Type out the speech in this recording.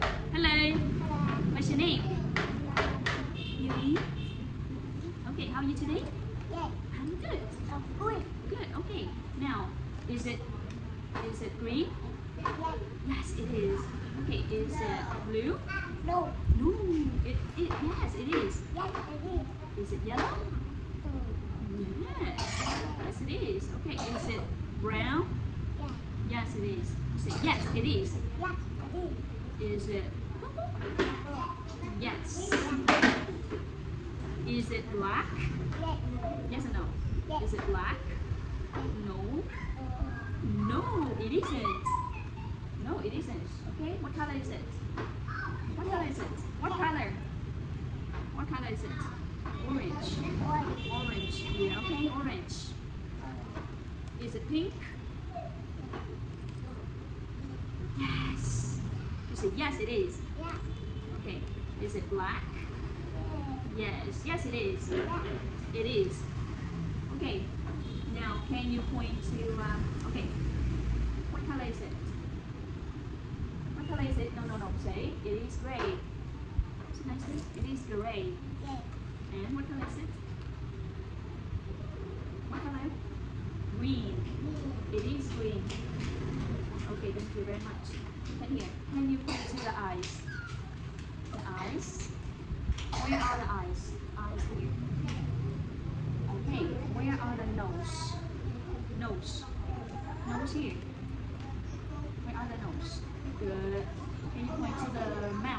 Hello. What's your name? Như Ý. Okay, how are you today? I'm good. Good. Okay. Now, is it is it green? Yes, it is. Okay, is it blue? No. No. It, it yes, it is. Yes, it is. Is it yellow? Yes. Yes, it is. Okay, is it brown? Yes. Yes, it is. Yes, it is. Yes, it is. Is it? Yes. Is it black? Yes. Yes or no? Is it black? No. No, it isn't. No, it isn't. Okay, what color is it? What color is it? What color? What color is it? Orange. Orange. Yeah, okay, orange. Is it pink? Yes. Say yes, it is. Yes. Okay. Is it black? Yes. Yes, it is. Yes. It is. Okay. Now, can you point to? Um, okay. What color is it? What color is it? No, no, no. Say it is gray. Nicely. It is gray. Yes. And what color is it? What color? Green. It is green. Okay, thank you very much. Can here. Can you point to the eyes? The eyes. Where are the eyes? Eyes here. Okay, where are the nose? Nose. Nose here. Where are the nose? Good. Can you point to the mouth?